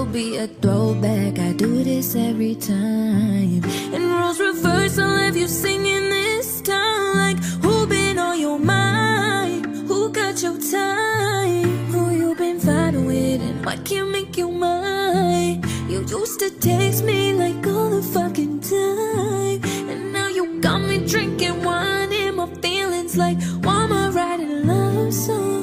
will be a throwback. I do this every time. And roles reverse, I'll have you singing this time. Like, who been on your mind? Who got your time? Who you been fighting with? And why can't make you mine? You used to text me like all the fucking time. And now you got me drinking wine in my feelings like, why am I writing love songs?